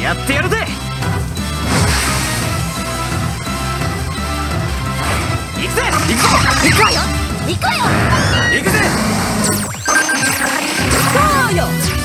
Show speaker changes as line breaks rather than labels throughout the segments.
やってやるぜ。行くぜ。行くぞ
行くわよ。行くわよ。
行くぜ。
そうよ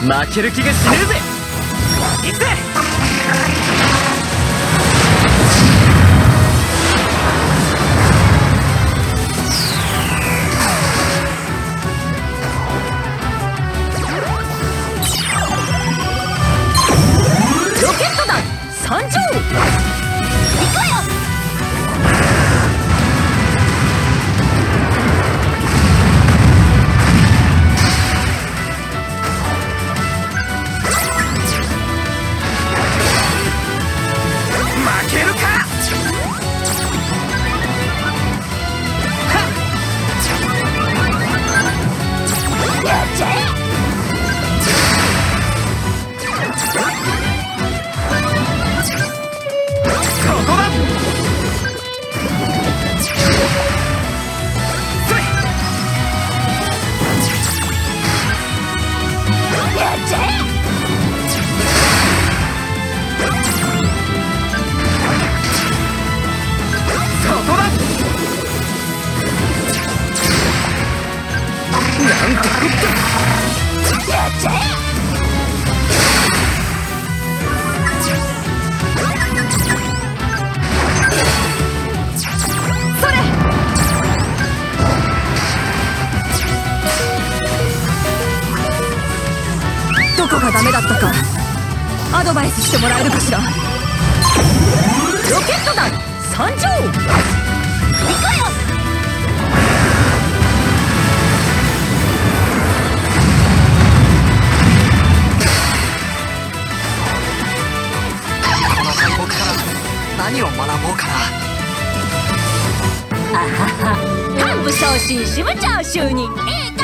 負ける気がしねえぜ。行くぜ
ロケット団参上。行くわよ。
なんてこった
やっちゃえそれ。どこがダメだったかアドバイスしてもらえるかしら？ロケット団参上！行くよ幹部昇進支部長就任えい